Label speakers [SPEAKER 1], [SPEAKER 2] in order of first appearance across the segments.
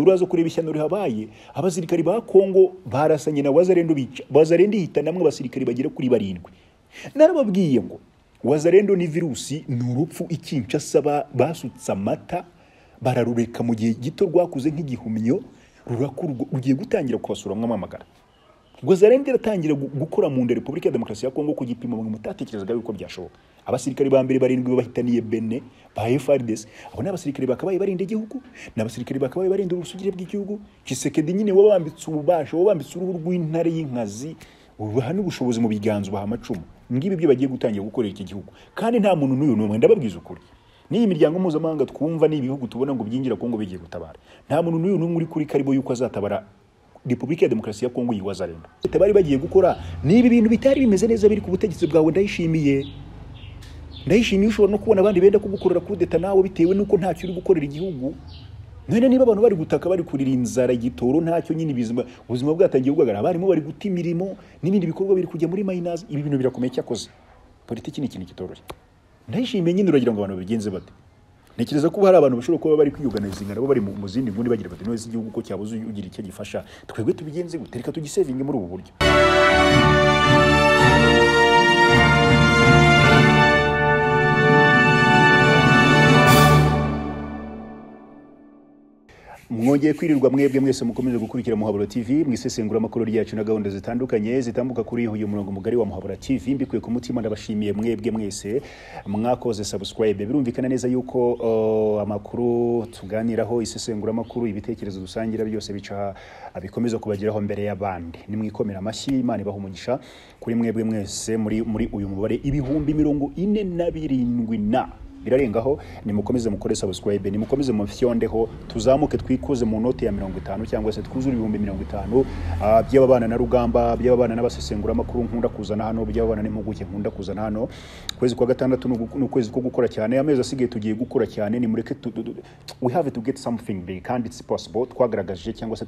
[SPEAKER 1] uraza kureba ishyano rihabaye abasirikari ba kongo barasanye na wazarendo bica wazarendo ihita namwe abasirikari bagera kuri barindwi. Narababwiye ngo wazarendo ni virusi ni urupfu ikinshasa ba- basutse amata bararureka mu gihe gito rwakuze nk'igihumyo rugiye gutangira kubasura mwamamagara wazarendo iratangira gu- gukora mu nda repubulika ya demokarasi ya kongo ku gipimo mwe mutatekerezaga yuko byashoboka. Abasirikari ba mbere barindwi bahitaniye bene ba FRDC abo ni abasirikari bakabaye barinda igihugu ni abasirikari bakabaye barinda ubusugire bw'igihugu? Kisekedi nyine wabambitse ububasha wabambitse uruhu rw'intare y'inkazi ubaha n'ubushobozi mu biganza ubaha amacumu. Ngibi byo bagiye gutangira gukorera iki gihugu. Kandi nta muntu n'uyu n'umwe. Ndababwiza ukuri. N'iyi miryango mpuzamahanga twumva ni ibihugu tubona ngo byinjira kongo bigiye gutabara. Nta muntu n'uyu n'umwe uri kuri karibo yuko azatabara repubulika ya demokarasi ya kongo yiwazarenda leta bari bagiye gukora. N'ibi bintu bitari bimeze neza biri ku butegetsi bwawe ndayishimiye ndayishimiye ushobora no kubona abandi benda kugukorera kudeta nawe bitewe n'uko ntacyo uri gukorera igihugu. None niba abantu bari gutaka bari kurira inzara igitoro ntacyo nyine ibizima ubuzima bwatangiye bugaragara abarimu bari guta imirimo n'ibindi bikorwa biri kujya muri mayinazi ibi bintu birakomeye cyakoze. Politiki ni ikintu kitoroshye. Ndayishimiye nyine uragira ngo abantu babigenze bate? Ntekereza ko hari abantu bashobora kuba bari kwiyuganizinga nabo bari mu zindi nguni bagira bati none igihugu ko cyabuze ugira icyo gifasha? Twebwe tubigenze gute? Reka tugisevinge muri ubu buryo. Mwongeye kwirirwa mwebwe mwese mukomeje gukurikira muhabura tv mwisesengura amakuru ryacu na gahunda zitandukanye zitambuka kuri uyu murongo mugari wa muhabura tv mbikuye ku mutima ndabashimiye mwebwe mwese. Mwakoze subscribe. Birumvikana neza yuko uh, amakuru tuganiraho isesenguramakuru ibitekerezo dusangira byose bica bikomeza kubageraho mbere y'abandi. Nimwikomera amashyi imana ibaha umugisha kuri mwebwe mwese muri, muri uyu mubare ibihumbi mirongo ine na birindwi na birarengaho nimukomeze mukore subscribe nimukomeze mufyondeho tuzamuke twikuze mu note ya mirongo itanu cyangwa se twuzure ibihumbi mirongo itanu ah, by'ababana na rugamba by'ababana n'abasesengura amakuru nkunda kuzana hano by'ababana n'impuguke nkunda kuzana hano. Ukwezi kwa gatandatu ni ukwezi ko gukora cyane amezi asigaye tugiye gukora cyane nimureke we have to get something big kandi it's possible. Twagaragaje cyangwa se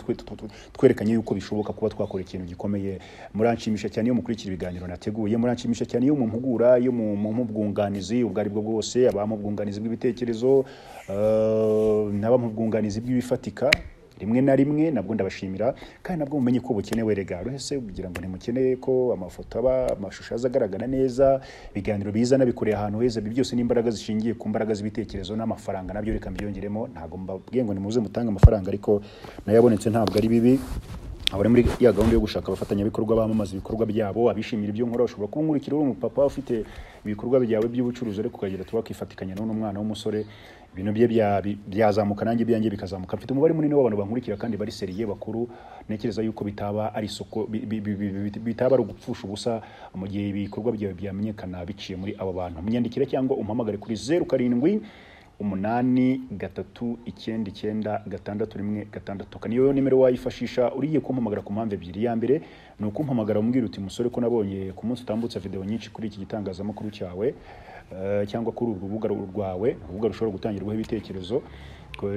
[SPEAKER 1] twerekanye yuko bishoboka kuba twakora ikintu gikomeye. Muranshimisha cyane iyo mukurikira ibiganiro nateguye muranshimisha cyane iyo mumpugura iyo mu bwunganizi ubwo ari bwo bwose aba mu bwunganizi bw'ibitekerezo eh, n'aba mu bwunganizi bw'ibifatika rimwe na rimwe nabwo ndabashimira kandi nabwo mumenye ko bukenewe. Rega rwese kugira ngo ntimukeneye ko amafoto aba amashusho aza agaragara neza ibiganiro biza nabikoreye ahantu heza ibi byose n'imbaraga zishingiye ku mbaraga z'ibitekerezo n'amafaranga na byo reka mbyongeremo ntabwo mbabwiye ngo nimuze mutange amafaranga ariko na yo abonetse ntabwo ari bibi. Abari muri ya gahunda yo gushaka abafatanyabikorwa bamamaza ibikorwa byabo abishimira ibyo nkora ushobora kuba unkurikira uri umupapa ufite ibikorwa byawe by'ubucuruzi ariko ukagera tuba wakifatikanya n'uno mwana w'umusore ibintu bye byazamuka nanjye ibyanjye bikazamuka. Mfite umubare munini w'abantu bankurikira kandi bari seriye bakuru ntekereza yuko bitaba ari isoko bi- bi- bi- bi- bi- bitaba ari ugupfusha ubusa mu gihe ibikorwa byawe byamenyekana biciye muri abo bantu. Munyandikire cyangwa umpamagare kuri zeru karindwi umunani gatatu icyenda icyenda gatandatu rimwe gatandatu Ka niyo nimero wayifashisha uriye kumpamagara ku mpamvu ebyiri. Iya mbere ni ukumpamagara umbwira uti musore ko nabonye ku munsi utambutsa video nyinshi kuri iki gitangazamakuru cyawe eh, cyangwa kuri uru rubuga rwawe urubuga rushobora gutangirwaho ibitekerezo.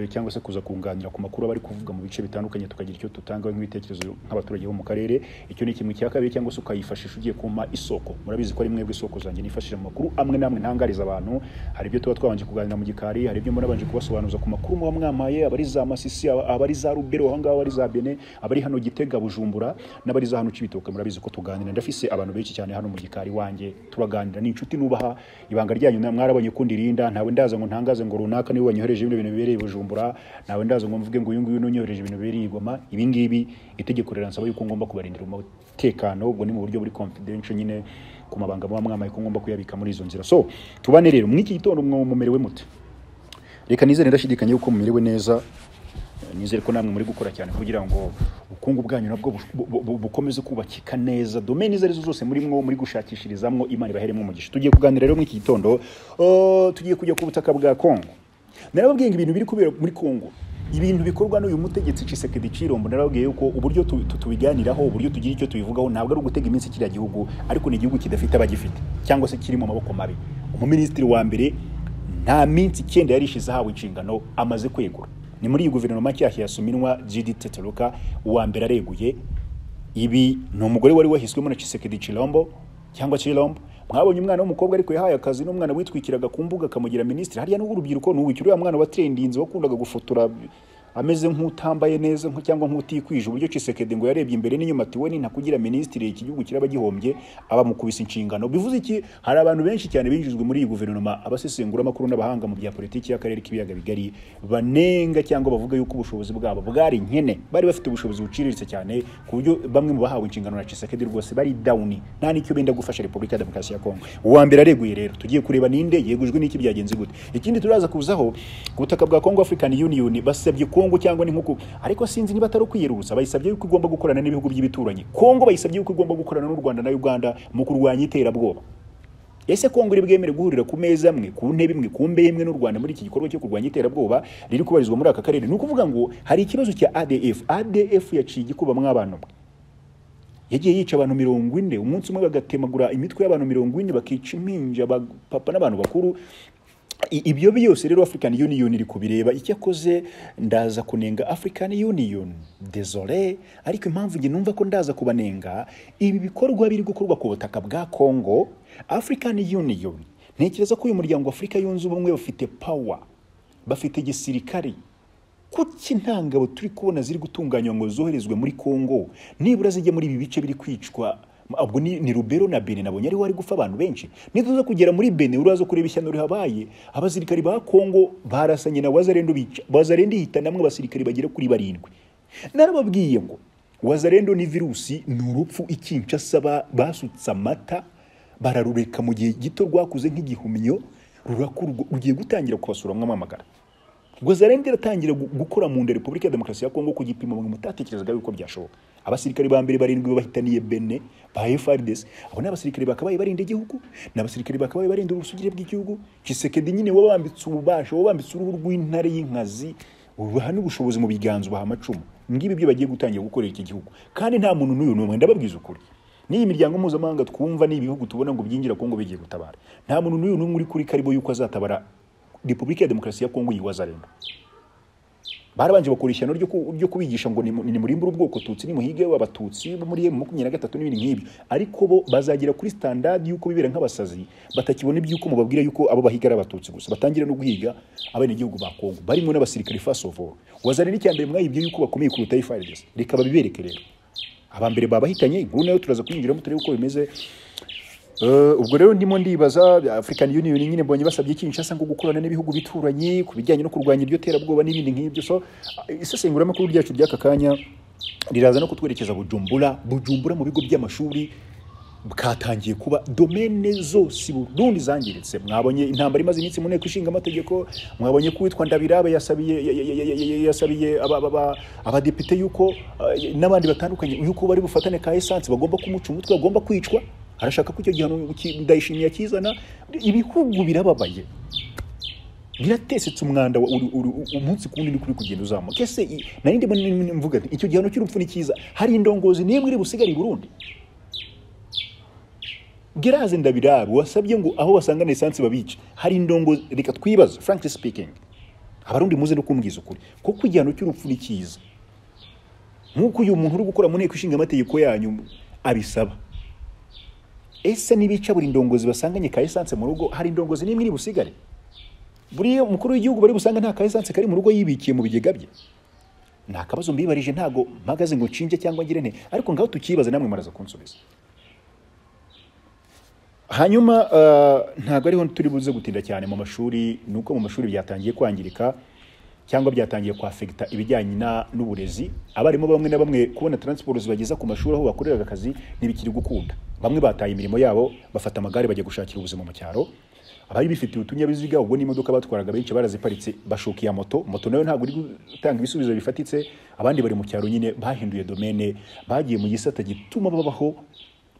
[SPEAKER 1] Cyangwa se kuza kunganira ku makuru bari kuvuga mu bice bitandukanye tukagira icyo tutangaho nk'ibitekerezo nk'abaturage bo mu karere. Icyo ni kimwe. Cya kabiri cyangwa se ukayifashisha ugiye kumpa isoko. Murabizi ko ari mwebwe isoko zanjye nifashisha mu makuru amwe n'amwe ntangariza abantu. Hari ibyo tuba twabanje kuganira mu gikari hari ibyo murabanje kubasobanuza ku makuru muba mwamaye abari za masisi aba- abari za rubero aho ngaho abari za bene abari hano gitega bujumbura n'abari za hano cibitoke. Murabizi ko tuganira. Ndafise abantu benshi cyane hano mu gikari wanjye. Turaganira ni inshuti nubaha. Ibanga ryanyu mwarabonye ko ndirinda ntawe ndaza ngo ntangaze ngo runaka ni we wanyohereje bino bintu bibereye bujumbura nawe ndaza ngo mvuge ngo uyu nguyu nunyohereje ibintu bibereye i goma ibi ngibi itegeko riransaba yuko ngomba kubarindira umutekano ubwo ni mu buryo buri confidential nyine ku mabanga muba mwamaye ko ngomba kuyabika muri izo nzira. So tubane rero muri iki gitondo mumerewe mute? Reka nizere ndashidikanya yuko mumerewe neza nizere ko namwe muri gukora cyane kugira ngo ubukungu bwanyu nabwo bukomeze kubakika neza. Domeni izo ari zo zose muri mwo muri gushakishirizamwo imana ibaheremo umugisha. Tugiye kuganira rero muri iki gitondo uh, tugiye kujya ku butaka bwa kongo. Narababwiye ngo ibintu biri kubera muri kongo ibintu bikorwa n'uyu mutegetsi Tshisekedi Chirombo narababwiye yuko uburyo tu- tu- tubiganiraho uburyo tugira icyo tubivugaho ntabwo ari ugutega iminsi kiriya gihugu ariko ni igihugu kidafite abagifite cyangwa se kiri mu maboko mabi. Umuminisitiri wa mbere nta minsi icyenda yari ishize ahawe inshingano amaze kwegura. Ni muri iyi guverinoma nshyashya ya Suminwa Judith Teteruka uwa mbere areguye. Ibi ni umugore wari wahiswemo na Tshisekedi Chilombo cyangwa Chilombo mwabonye umwana w'umukobwa ariko yahaye akazi n'umwana witwikiraga ku mbuga akamugira minisitiri. Hariya n'ubu urubyiruko n'ubu uriya mwana wa trendinze wakundaga gufotora ameze nk'utambaye neza cyangwa nk'utikwije. Uburyo Tshisekedi ngo yarebye imbere n'inyuma ati we nintakugira minisitiri iki gihugu kiraba gihombye abamukubise inshingano. Bivuze iki? Hari abantu benshi cyane binjijwe muri iyi guverinoma abasesengura amakuru n'abahanga mu bya politiki y'akarere k'ibiyaga bigari banenga cyangwa bavuga yuko ubushobozi bwabo bwari nkene. Bari bafite ubushobozi buciriritse cyane ku buryo bamwe mu bahawe inshingano na Tshisekedi rwose bari down. Nta n'icyo benda gufasha Repubulika ya Demokarasi ya Kongo uwa mbere areguye rero. Tugiye kureba ninde yegujwe n'iki byagenze gute. Ikindi turaza kuzaho ku butaka bwa Congo African Union basabye Kongo cyangwa ni nk'uko ariko sinzi niba atari ukwiyerurutsa bayisabye yuko igomba gukorana n'ibihugu by'ibituranyi. Kongo bayisabye yuko igomba gukorana n'u Rwanda na Uganda mu kurwanya iterabwoba. Ese kongo iri bwemere guhurira ku meza amwe ku ntebe imwe ku mbehe imwe n'u rwanda muri iki gikorwa cyo kurwanya iterabwoba? Riri kubarizwa muri aka karere. Ni ukuvuga ngo hari ikibazo cya adf adf yaciye igikuba mw'abantu mwe yagiye yica abantu mirongo ine. Umunsi umwe bagatemagura imitwe y'abantu mirongo ine bakica impinja papa n'abantu bakuru. Ibyo byose rero african union iri kubireba. Icyo akoze ndaza kunenga african union desole ariko impamvu njye numva ko ndaza kubanenga ibi bikorwa biri gukorwa ku butaka bwa congo african union ntekereza ko uyu muryango afurika yunze ubumwe bafite power bafite gisirikari kuki nta ngabo turi kubona ziri gutunganywa ngo zoherezwe muri congo? Nibura zijye muri ibi bice biri kwicwa? Ubwo ni, rubero na bene nabonye ariho hari gupfa abantu benshi. Nituza kugera muri bene uraza kureba ishyano rihabaye abasirikari ba congo barasanye na wazarendo bica wazarendo yihitanamwe abasirikari bagera kuri barindwi. Narababwiye ngo wazarendo ni virusi ni urupfu ikinshasa ba- basutse amata bararureka mu gihe gito rwakuze nk'igihumyo rurakurwa ugiye gutangira kubasura mwamamagara Rwazarende iratangira gu- gukora mu nda Repubulika ya Demokarasi ya Kongo ku gipimo mwe mutatekerezaga yuko byashoboka. Abasirikari ba mbere barindwi bahitaniye Bene ba FARDC. Abo ni abasirikari bakabaye barinda igihugu, ni abasirikari bakabaye barinda ubusugire bw'igihugu. Tshisekedi nyine wabambitse ububasha, wabambitse uruhu rw'intare y'inkazi, ubaha n'ubushobozi mu biganza ubaha amacumu. Ngibi byo bagiye gutangira gukorera iki gihugu. Kandi nta muntu n'uyu n'umwe ndababwiza ukuri. N'iyi miryango mpuzamahanga twumva ni ibihugu tubona ngo byinjira Kongo bigiye gutabara. Nta muntu n'uyu n'umwe uri kuri karibo yuko azatabara Repubulika ya Demokarasi ya Kongo yiwazarendo. Barabanje bakora ishyano ryo ku- ryo kubigisha ngo nimu- nimurimbure ubwoko tutsi nimuhige abatutsi bo muri mu makumyabiri na gatatu n'ibindi nk'ibyo ariko bo bazagera kuri standard yuko bibera nk'abasazi batakibona iby'uko mubabwira yuko abo bahiga ari abatutsi gusa. Batangira no guhiga abenegihugu ba Kongo barimo of all. Wazana n'icyambere mwayibye yuko bakomeye kuruta FARDC reka babibereke rero. Abambere babahitanye inkuru na yo turaza kuyinjiramo turebe uko bimeze. Ubwo rero ndimo ndibaza African Union nyine mbonye basabye Kinshasa ngo gukorana n'ibihugu bituranye ku bijyanye no kurwanya iryo terabwoba n'ibindi nk'ibyo. So isesenguramakuru ryacu ry'aka kanya riraza no kutwerekeza Bujumbura. Bujumbura mu bigo by'amashuri bwatangiye kuba domene zose Burundi zangiritse. Mwabonye intambara imaze iminsi mu nteko ishinga amategeko mwabonye ko uwitwa Ndabirabe yasabiye ya- ya- ya- ya- ya- yasabiye aba- aba- aba- abadepite yuko uh, n'abandi batandukanye yuko bari bufatane ka essence bagomba kumuca umutwe bagomba kwicwa. Arashaka ko icyo gihano ndayishimiye akizana ibihugu birababaye. Biratesetse umwanda umunsi ku wundi kuri kugenda uzamuka. Ese nari ndimo mvuga nti icyo gihano cy'urupfu ni cyiza hari indongozi n'imwe iri busigare i Burundi? Geraze Ndabirabe wasabye ngo aho basanga esanse babica hari indongozi reka twibaze frankly speaking abarundi muze no kumbwiza ukuri. Kuko igihano cy'urupfu ni cyiza nk'uko uyu muntu uri gukora mu nteko ishinga amategeko yanyu abisaba. Ese nibica buri ndongozi basanganye ka esanse mu rugo hari indongozi n'imwe iri busigare. Buriya umukuru w'igihugu bari busanga nta ka esanse kari mu rugo yibikiye mu bigega bye. Ni akabazo mbibarije ntago mpagaze ngo nshinje cyangwa ngire nte ariko ngaho tukibaza namwe maraza kunsubiza. Hanyuma uh, ntabwo ariho turi buze gutinda cyane mu mashuri ni uko mu mashuri byatangiye kwangirika cyangwa byatangiye kwafegita ibijyanye n'uburezi abarimu bamwe na bamwe kubona transport zibageza ku mashuri aho bakoreraga akazi ntibikiri gukunda. Bamwe bataye imirimo yabo bafata amagare bajya gushakira ubuzima mu cyaro. Abari bifitiye utunyabiziga ubwo n'imodoka batwaraga benshi baraziparitse bashuka iya moto. Moto na yo ntabwo iri gutanga ibisubizo bifatitse abandi bari mu cyaro nyine bahinduye domene bagiye mu gisata gituma babaho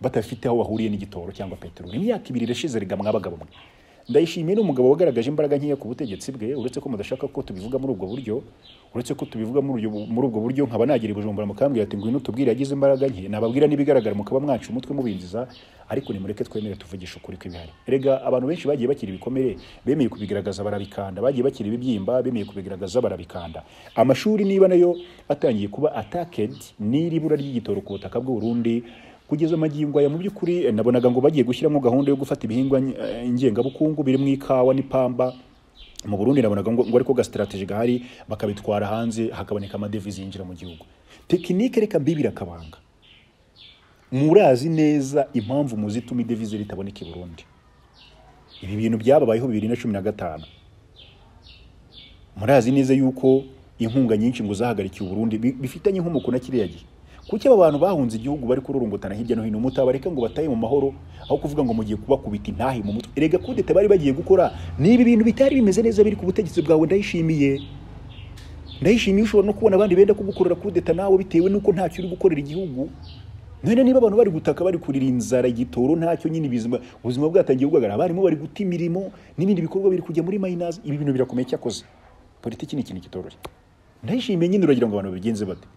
[SPEAKER 1] badafite aho bahuriye n'igitoro cyangwa peteroli. Imyaka ibiri irashize riga mwabagabo mwe ndayishimiye umugabo wagaragaje imbaraga nkeya ku butegetsi bwe uretse ko mudashaka ko tubivuga muri ubwo buryo uretse ko tubivuga muri ubwo- buryo nkaba nagira i bujumbura mukambwira ati ngwino tubwire yagize imbaraga nke. Nababwira n'ibigaragara mukaba mwaca umutwe mubinjiza ariko nimureke twemere tuvugisha ukuri kw'ibihari. Erega abantu benshi bagiye bakira ibikomere bemeye kubigaragaza barabikanda. Bagiye bakira ibibyimba bemeye kubigaragaza barabikanda. Amashuri niba na yo atangiye kuba attacked n'iri bura ry'igitoro ku butaka bw'u Burundi kugeza amagingo aya mu by'ukuri eh, nabonaga ngo bagiye gushyiramo gahunda yo gufata ibihingwa eh, ngengabukungu birimo ikawa n'ipamba. Mu Burundi nabonaga ngo, ariko ga strategy gahari bakabitwara hanze hakaboneka amadevize yinjira mu gihugu. Tekinike reka mbibira akabanga murazi neza impamvu muzituma idevize ritaboneka i Burundi. Ibi bintu byababayeho bibiri na cumi na gatanu. Murazi neza yuko inkunga nyinshi ngo zahagarikiye Burundi bi- bifitanye inkomoko na kiriya gihe. Kuki aba bantu bahunze igihugu bari kururungutana hirya no hino? Mutabareka ngo bataye mu mahoro aho kuvuga ngo mugiye kubakubita intahe mu mutwe. Erega kudeta bari bagiye gukora? Niba ibintu bitari bimeze neza biri ku butegetsi bwawe ndayishimiye. Ndayishimiye ushobora no kubona abandi benda kugukorera kudeta nawe bitewe n'uko ntacyo uri gukorera igihugu. None niba abantu bari gutaka bari kurira inzara igitoro ntacyo nyine ibizima ubuzima bwatangiye bugaragara abarimu bari guta imirimo n'ibindi bikorwa biri kujya muri mayinazi ibi bintu birakomeye cyakoze. Politiki ni ikintu kitoroshye. Ndayishimiye nyine uragira ngo abantu babigenze bate.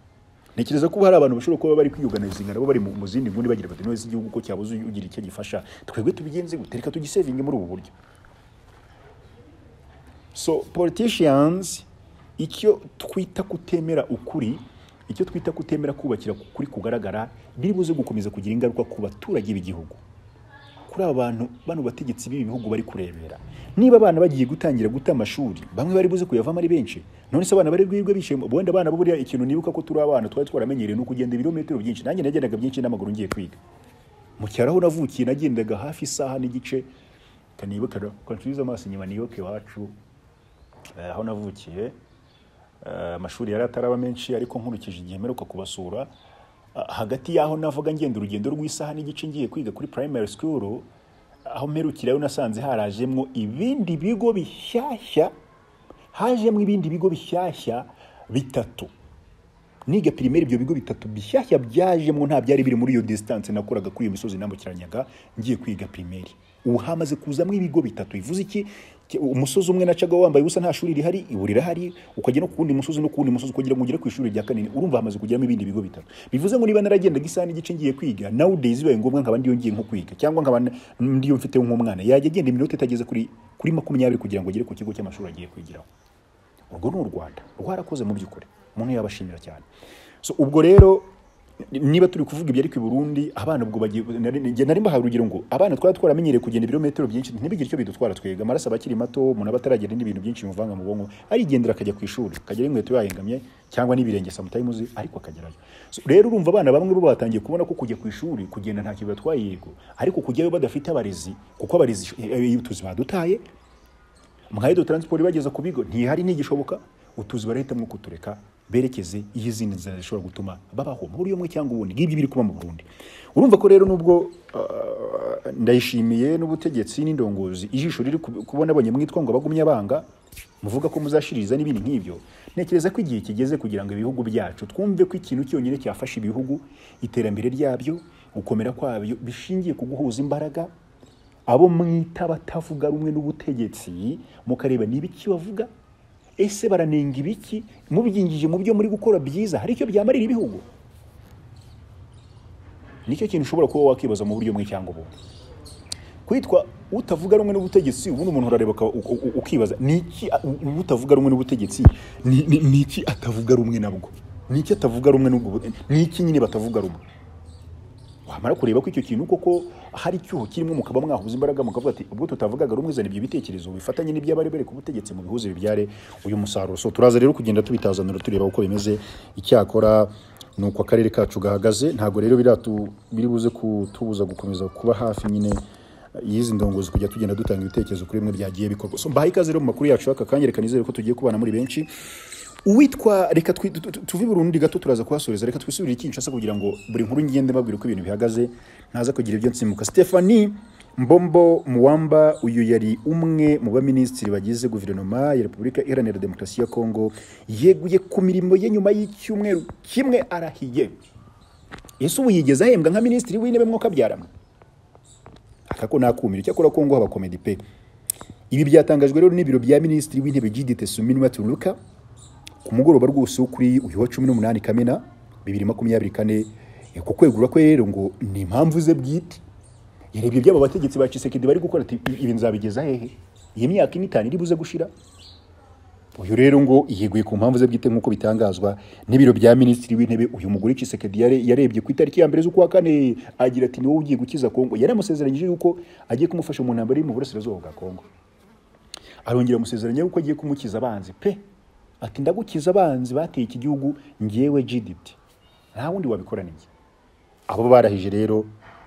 [SPEAKER 1] Ntekereza ko hari abantu bashobora kuba bari kwiyuganizinga nabo bari mu zindi nguni bagira bati none igihugu ko cyabuze ugira icyo gifasha. Twebwe tubigenze gute? Reka tugisevinge muri ubu buryo. So politicians icyo twita kutemera ukuri icyo twita kutemera kubakira ku kuri kugaragara biri buze gukomeza kugira ingaruka ku baturage b'igihugu. Kuri aba bantu bano bategetsi b'ibi bihugu bari kurebera. Niba abana bagiye gutangira guta amashuri bamwe bari buze kuyavamo ari benshi. None se abana bari bwirwe bishe wenda abana bo buriya ikintu nibuka ko turi abana twari twaramenyereye ni ukugenda ibirometero byinshi. Nanjye nagendaga byinshi n'amaguru ngiye kwiga. Mu cyaro aho navukiye nagendaga hafi isaha n'igice. Kanibuka kansubiza amaso inyuma niyoke iwacu. Eh, aho navukiye Eh, amashuri yari ataraba menshi ariko nkurikije igihe mperuka kubasura. Hagati y'aho navuga ngenda urugendo rw'isaha n'igice ngiye kwiga kuri primary school aho mperukirayo nasanze harajemwo ibindi bigo bishyashya hajemo ibindi bigo bishyashya bitatu. Niga primaire ibyo bigo bitatu bishyashya byajemwo nta byari biri muri iyo distance nakoraga kuri iyo misozi nambukiranyaga ngiye kwiga primaire. Ubu hamaze kuzamo ibigo bitatu. Bivuze iki? Ki- umusozi umwe nacaga wambaye ubusa nta shuri rihari ibu rirahari ukajya no ku wundi musozi no ku wundi musozi kugira ngo ugere ku ishuri rya kanini urumva hamaze kugeramo ibindi bigo bitatu. Bivuze ngo niba naragendaga isaha n'igice ngiye kwiga nowadays bibaye ngombwa nkaba ndiyo ngiye nko kwiga cyangwa nkaba ndiyo mfite nk'umwana. Yajya agenda iminota itageze kuri kuri makumyabiri kugira ngo agere ku kigo cy'amashuri agiye kwigiraho. Urwo ni u rwanda rwarakoze mu by'ukuri umuntu yabashimira cyane. So ubwo rero niba turi kuvuga ibyo ariko i burundi abana ubwo bagiye nari mbahaye urugero ngo abana twari twaramenyereye kugenda ibirometero byinshi ntibigire icyo bidutwara twega. Amaraso aba akiri mato umuntu aba ataragenda n'ibintu byinshi bimuvanga mu bwonko. Arigendera akajya ku ishuri. Akagera inkweto yahengamye cyangwa n'ibirenge samutayimuzi ariko akagerayo. Rero urumva abana bamwe bo batangiye kubona ko kujya ku ishuri kugenda nta kintu batwaye yego. Ariko kujyayo badafite abarezi kuko abarezi eh, eh, tuzi badutaye mwayido transport bageza ku bigo ntihari ntigishoboka utuzi barahitamo kutureka berekeze iyo izindi nzira zishobora gutuma babaho mu buryo bumwe cyangwa ubundi ngibyo biri kuba mu Burundi. Urumva ko rero nubwo ah, ndayishimiye n'ubutegetsi n'indongozi ijisho riri ku- kubona abonye mwitwa ngo bagumye abanga muvuga ko muzashiririza n'ibindi nk'ibyo. Ntekereza ko igihe kigeze kugira ngo ibihugu byacu twumve ko ikintu cyonyine cyafasha ibihugu iterambere ryabyo gukomera kwabyo bishingiye ku guhuza imbaraga abo mwita batavuga rumwe n'ubutegetsi mukareba ni ibiki bavuga ese baranenga ibiki? Mubyingije mu byo muri gukora byiza hari icyo byamarira ibihugu? Nicyo kintu ushobora kuba wakibaza mu buryo bumwe cyangwa ubundi. Kwitwa utavuga rumwe n'ubutegetsi ubundi umuntu urareba ukibaza ni iki a- u- utavuga rumwe n'ubutegetsi? Ni ni- ni iki atavuga rumwe nabwo? Ni iki atavuga rumwe n'ubwo? Bu- ni iki nyine batavuga rumwe? Wamara kureba ko icyo kintu koko hari icyuho kirimo mukaba mwahuza imbaraga mukavuga ati ubwo tutavugaga rumwe zana ibyo bitekerezo bifatanye n'iby'abari bari ku butegetsi mu bihuze bibyare uyu musaruro. So turaza rero kugenda tubitazanira tureba uko bimeze. Icyakora ni uko akarere kacu gahagaze ntabwo rero biri buze kutubuza gukomeza kuba hafi nyine y'izi ndongozi kujya tugenda dutanga ibitekerezo kuri bimwe byagiye bikorwa. So mbahaye ikaze rero mu makuru yacu aka kanya reka nizere ko tugiye kubana muri benshi. Uwitwa reka tuve i burundi gato turaza kuhasoreza reka twisubire i kinshasa kugira ngo buri nkuru ngende mbabwira uko ibintu bihagaze ntaza kugira ibyo nsimuka. Stephanie mbombo muwamba uyu yari umwe mu baminisitiri bagize guverinoma ya repubulika iharanira demokarasi ya kongo yeguye ku mirimo ye nyuma y'icyumweru kimwe arahiye. Ese ubu yigeze ahembwa nka minisitiri w'intebe mwuka byaramwe akako nakumira. Icyakora kongo haba komedi pe. Ibi byatangajwe rero n'ibiro bya minisitiri w'intebe Judith Suminwa Tuluka ku mugoroba rwose wo kuri uyu wa cumi n'umunani kamena bibiri makumyabiri kane eh, ku kwegura kwe rero ngo ni impamvu ze bwite. Yarebye iby'aba bategetsi ba Tshisekedi bari gukora ati "Ibi- nzabigeza hehe iyi myaka ine itanu iri buze gushira? Uyu rero ngo yeguye ku mpamvu ze bwite nk'uko bitangazwa n'ibiro bya minisitiri w'intebe uyu mugore Tshisekedi yare- yarebye ku itariki ya mbere z'ukwa kane agira ati ni wowe ugiye gukiza Kongo yaramusezeranyije yuko agiye kumufasha mu ntambaro iri mu burasirazuba bwa Kongo arongera amusezeranya yuko agiye kumukiza abanzi pe! Ati ndagukiza abanzi bateye iki gihugu ngewe Giditi nta wundi wabikora ni njye. Abo barahije rero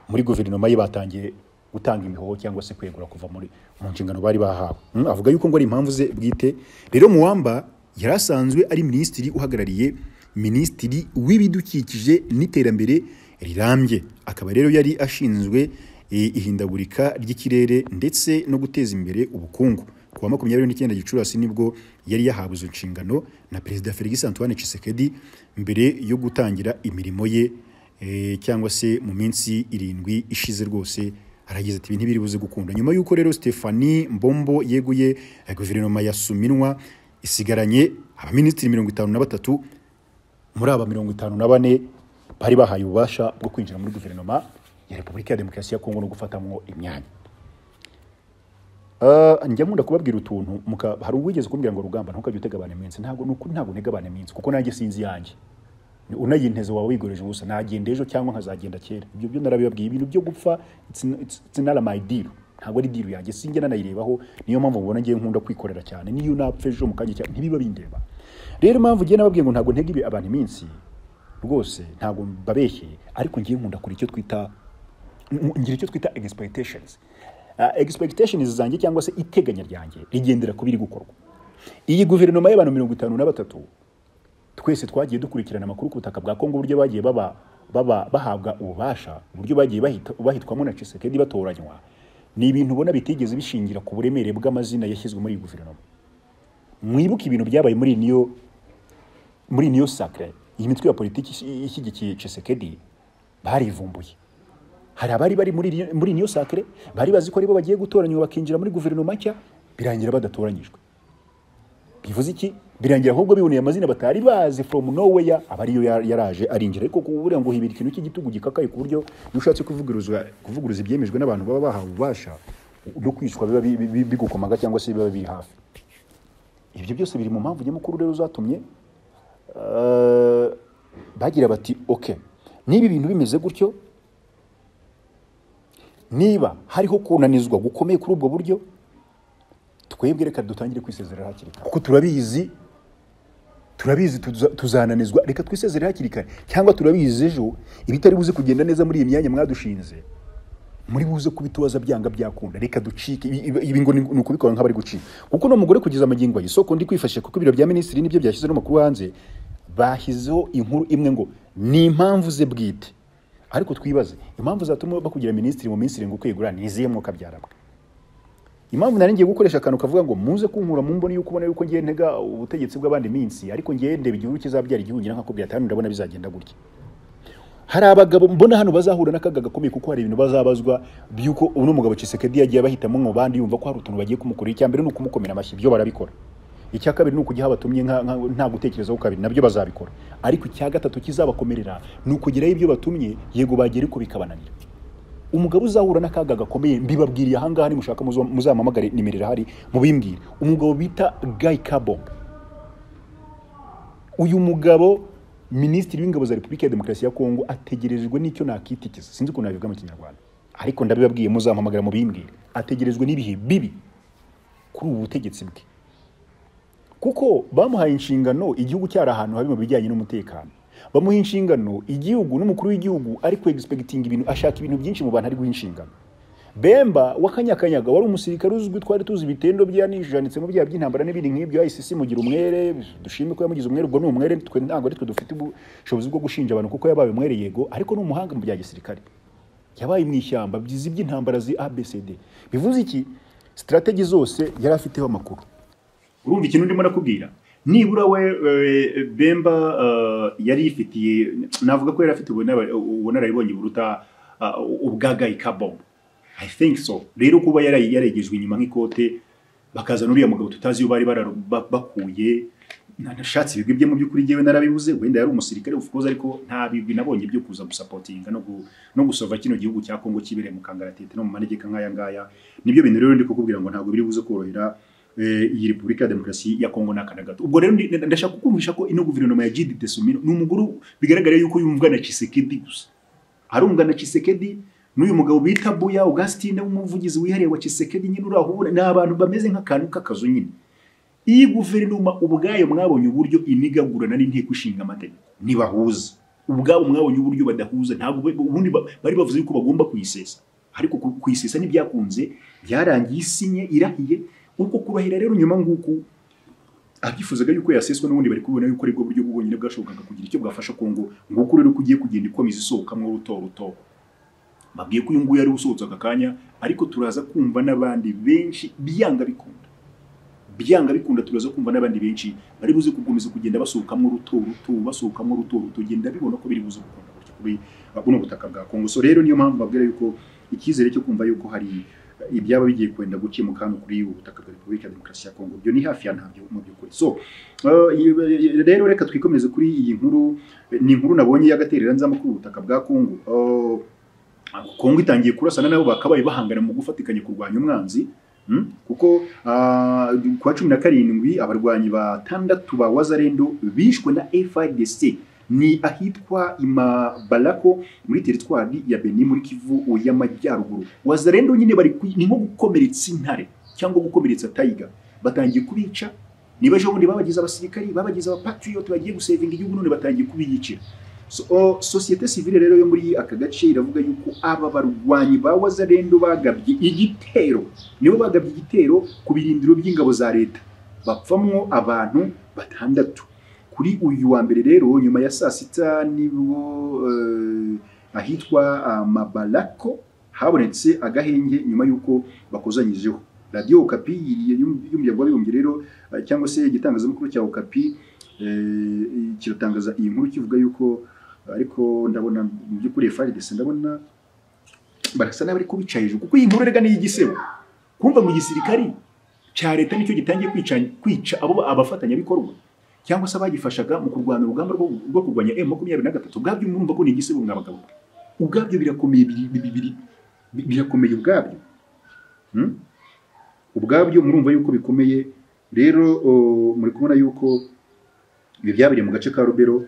[SPEAKER 1] muri guverinoma ye batangiye gutanga imihoho cyangwa se kwegura kuva muri mu nshingano bari bahawe. Mm, avuga yuko ngo ari impamvu ze bwite. Rero muwamba yari asanzwe ari minisitiri uhagarariye minisitiri w'ibidukikije n'iterambere rirambye. Akaba rero yari ashinzwe eh, ihindagurika ry'ikirere ndetse no guteza imbere ubukungu. Ku wa makumyabiri n'icyenda gicurasi ni bwo yari yahawe izo nshingano na perezida felix antoine Tshisekedi mbere yo gutangira imirimo ye eh, cyangwa se mu minsi irindwi ishize rwose aragize ati ibintu buze gukunda. Nyuma y'uko rero Stephanie Mbombo yeguye eh, guverinoma ya Suminwa isigaranye abaminisitiri mirongo itanu na batatu muri aba mirongo itanu na bane bari bahaye ububasha bwo kwinjira muri guverinoma ya repubulika ya demokarasi ya kongo no gufatamwo imyanya. Njya nkunda kubabwira utuntu. Hari uwigeze kumbwira ngo rugamba ntukajye utega abantu iminsi. Ntabwo nuko ntabwo ntega abantu iminsi kuko nanjye sinzi yanjye unayinteze wawe wigoreje ubusa. Nagenda ejo cyangwa nkazagenda kera. Ibyo byo narabibabwiye. Ibintu byo gupfa it's not my deal. Ntabwo ari deal yanjye. Sinjye nanayirebaho. Niyo mpamvu mubona ngiye nkunda kwikorera cyane. Niyo napfa ejo mu kanya cyane. Ntibiba bindeba rero impamvu ngiye nababwiye ngo ntabwo ntega ibi abantu iminsi rwose ntabwo mbabeshye. Ariko ngiye nkunda kuri icyo twita ngira icyo twita expectations. Uh, expectations zanjye cyangwa se iteganya ryanjye rigendera ku biri gukorwa. Iyi guverinoma y'abantu mirongo itanu na batatu twese twagiye dukurikirana amakuru ku butaka bwa Kongo uburyo bagiye baba, bahabwa ububasha uburyo bagiye bahitwamo na Tshisekedi batoranywa ni ibintu ubona bitigeze bishingira ku buremere bw'amazina yashyizwe muri iyi guverinoma. Mwibuke ibintu byabaye muri niyo muri niyo sacre iyi mitwe ya politiki ishyigikiye Tshisekedi barivumbuye. Hari abari bari muri niyo sacre bari bazi ko ari bo bagiye gutoranywa bakinjira muri guverinoma nshya birangira badatoranyijwe. Bivuze iki? Birangira ahubwo biboneye amazina batari bazi from nowhere aba ariyo ya- yaraje arinjira. Ariko kubura ngo hibira ikintu cy'igitugu gikakaye ku buryo iyo ushatse kuvuguruza kuvuguruza ibyemejwe n'abantu baba bahawe ububasha no kwicwa biba bi- bi- bigukomaga cyangwa se biba biri hafi. Ibyo byose biri mu mpamvu nyamukuru rero zatumye eh, bagira bati ok niba ibintu bimeze gutyo niba hariho kunanizwa gukomeye kuri ubwo buryo twebwe reka dutangire kwisezerera hakiri kare. Kuko turabizi turabizi tuza- tuzananizwa. Reka twisezerere hakiri kare. Cyangwa turabizi ejo ibitari buze kugenda neza muri iyi myanya mwadushinze muri buze kubitubaza byanga byakunda. Reka ducike. Ibi- ngo ni ukubikora nk'abari gucika. Kuko no mugore kugeza amagingo ye isoko ndi kwifashisha kuko ibiro bya minisitiri ni byo byashyize n'amakuru hanze. Bashyizeho inkuru imwe ngo ni impamvu ze bwite. Ariko twibaze impamvu zatuma bakugira minisitiri mu minsi irindwi kwegura ni izihe mwuka byaramwe impamvu nari ngiye gukoresha akantu kavuga ngo muze kunkura mu mboni yuko ubona yuko ngiye ntega ubutegetsi bw'abandi minsi ariko ngiye ndeba igihugu kizabyara igihugu ngira nkakubwira ati hano ndabona bizagenda gutya. Hari abagabo mbona hano bazahura n'akaga gakomeye kuko hari ibintu bazabazwa by'uko uno mugabo Tshisekedi yagiye bahitamo mu bandi yumva ko hari utuntu bagiye kumukorera. Icya mbere ni ukumukomera amashyi ibyo barabikora. Icya kabiri ni ukujya batumye nta gutekerezaho kabiri na byo bazabikora. Ariko icya gatatu kizabakomerera ni ukugeraho ibyo batumye yego bagera uko bikabananira. Umugabo uzahura n'akaga gakomeye mbibabwiriye ahangaha nimushaka muzampamagare nimero irahari mubimbwire umugabo bita Guy Kabongo uyu mugabo minisitiri w'ingabo za repubulika ya demokarasi ya kongo ategerejwe n'icyo nakitikiza. Sinzi ukuntu nabivuga mu kinyarwanda. Ariko ndabibabwiye muzampamagara mubimbwire ategerejwe n'ibihe bibi. Kuri ubu butegetsi bwe. Kuko bamuhaye inshingano igihugu cyari ahantu habi mu bijyanye n'umutekano. Bamuha inshingano igihugu n'umukuru w'igihugu ari kwegispekitinga ibintu ashaka ibintu byinshi mu bantu ari guha inshingano. Bemba wakanyakanyaga wari umusirikare uzwi twari tuzi ibitendo bya nijanitse mu byaha by'intambara n'ibindi nk'ibyo ICC mugira umwere dushime ko yamugize umwere ubwo ni umwere twe ntabwo ari twe dufite ubushobozi bwo gushinja abantu kuko yabaye umwere yego ariko ni umuhanga mu bya gisirikare. Yabaye mu ishyamba byizi by'intambara zi ABCD bivuze iki? Strategy zose yari afiteho amakuru. Urumva ikintu ndimo nakubwira nibura we eh, Bemba eh, yari yifitiye navuga ko yari afite ubunara- ubunararibonye buruta ah, ubwa Guy Kabongo I think so. Rero kuba yari yaregejwe inyuma nk'ikote bakazana uriya mugabo tutazi iyo bari bakuye. Nashatse ibigwi bye mu by'ukuri njyewe narabibuze wenda yari umusirikare course ariko nta bigwi nabonye byo kuza gusapotinga no, gu, no gusova kino gihugu cya Kongo kibereye mu kangaratete no mu manegeka nk'aya ngaya. Nibyo bintu rero ndi kukubwira ngo ntabwo biri buze korohera. eh, iyi Repubulika ya Demokarasi ya Kongo n'aka na gato ubwo rero ndashaka kukumvisha ko ino guverinoma ya Judith Suminwa ni umuguru bigaragara yuko yumvwa na Tshisekedi gusa. Arumva na Tshisekedi n'uyu mugabo bita Buya Augustine w'umuvugizi wihariye wa Tshisekedi nyine urahura ni abantu bameze nk'akantu k'akazu nyine. Iyi guverinoma ubwayo mwabonye uburyo inigagurana n'inteko ishinga amategeko. Ntibahuza ubwabo mwabonye uburyo badahuza ntabwo ubundi ba- bari bavuze yuko bagomba kuyisesa. Ariko ku- kuyisesa ntibyakunze byarangiye isinye irahiye uko kurahira rero nyuma nguku abyifuzaga yuko yaseswa n'ubundi bari kubona yuko ari bwo buryo bwonyine bwashobokaga kugira icyo bwafasha Kongo nguko rero ko ugiye kugenda ikomeza isohokamo ruto ruto. Babwiye ko uyu nguyu ari usohotse aka kanya ariko turaza kumva n'abandi benshi byanga bikunda. Byanga bikunda turaza kumva n'abandi benshi bari buze gukomeza kugenda basohokamo ruto ruto basohokamo ruto ruto. Genda bibona ko biri buze gukunda kuri buno butaka bwa Kongo. So rero niyo mpamvu babwira yuko icyizere cyo kumva yuko hari ibyaba bigiye kwenda gukemuka hano kuri ubu butaka bwa Repubulika ya Demokarasi ya Kongo. Byo ni hafi ya ntabyo mu by'ukuri. So i- rero reka twikomeze kuri iyi nkuru. Ni inkuru nabonye y'agaterera nzamo kuri ubu butaka bwa Kongo. Uh, Kongo itangiye kurasana nabo bakabaye bahangana mu gufatikanya kurwanya umwanzi Mm? kuko ah, ku wa cumi na karindwi abarwanyi batandatu ba wazarendo bishwe na FIDC ni ahitwa Imabalako muri teritwari ya Beni muri Kivu y'Amajyaruguru. Wazarendo nyine bari ni nko gukomeretsa intare cyangwa gukomeretsa tayiga batangiye kubica niba ejo bundi babagize abasirikari babagize abapatriote bagiye gusevinga igihugu none batangiye kubiyicira sosiyete sivile rero yo muri aka gace iravuga yuko aba barwanyi ba wazarendo bagabye igitero. Nibo bagabye igitero ku birindiro by'ingabo za leta. Bapfamwo abantu batandatu. Kuri uyu wa mbere rero nyuma ya saa sita ni bwo eh, ahitwa ah, mabalako habonetse agahenge nyuma y'uko bakozanyijeho radiyo okapi y'umuryango w'abibumbye rero eh, cyangwa se igitangazamakuru cya okapi eh, kiratangaza iyi nkuru kivuga yuko ariko ndabona mu by'ukuri FARDC ndabona barasa n'abari kubica hejuru kuko iyi nkuru rega ni iy'igisebo. Kumva mu gisirikari cya leta ni cyo gitangiye kwica abo abafatanyabikorwa. Cyangwa se abagifashaga mu kurwanya urugamba rwo kurwanya M makumyabiri na gatatu ubwabyo murumva ko ni igisebo mwa bagabo. Ubwabyo birakomeye birakomeye ubwabyo. Hmm? ubwabyo murumva yuko bikomeye rero muri kubona yuko ibi byabereye mu gace ka Rubero